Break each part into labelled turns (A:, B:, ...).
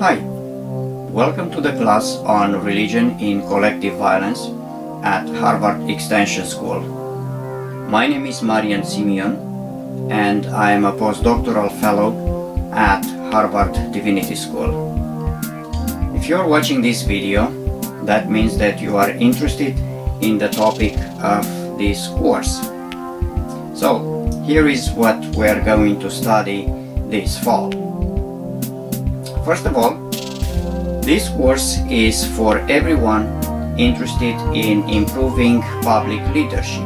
A: Hi, welcome to the class on religion in collective violence at Harvard Extension School. My name is Marian Simion and I am a postdoctoral fellow at Harvard Divinity School. If you are watching this video, that means that you are interested in the topic of this course. So, here is what we are going to study this fall. First of all, this course is for everyone interested in improving public leadership.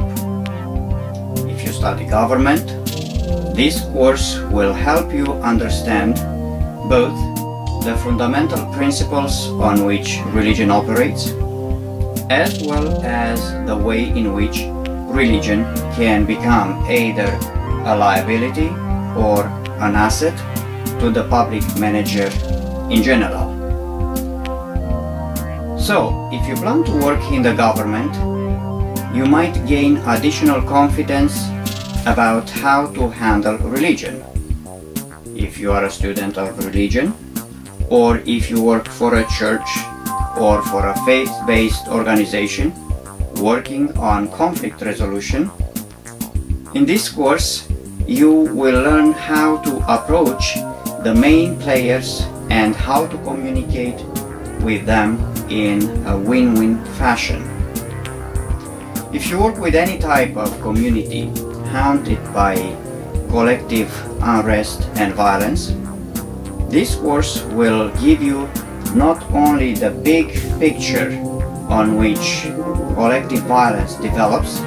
A: If you study government, this course will help you understand both the fundamental principles on which religion operates, as well as the way in which religion can become either a liability or an asset to the public manager in general. So, if you plan to work in the government, you might gain additional confidence about how to handle religion. If you are a student of religion, or if you work for a church or for a faith-based organization working on conflict resolution, in this course you will learn how to approach the main players and how to communicate with them in a win-win fashion. If you work with any type of community haunted by collective unrest and violence, this course will give you not only the big picture on which collective violence develops,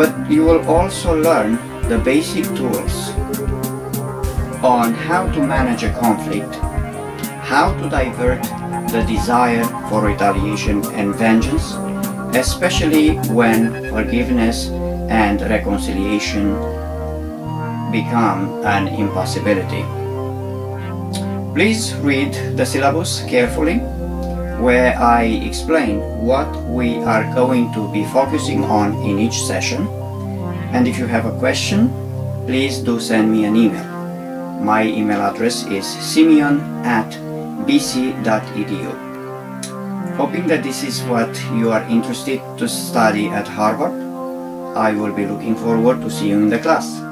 A: but you will also learn the basic tools on how to manage a conflict, how to divert the desire for retaliation and vengeance, especially when forgiveness and reconciliation become an impossibility. Please read the syllabus carefully where I explain what we are going to be focusing on in each session. And if you have a question, please do send me an email. My email address is simion at bc.edu. Hoping that this is what you are interested to study at Harvard, I will be looking forward to see you in the class.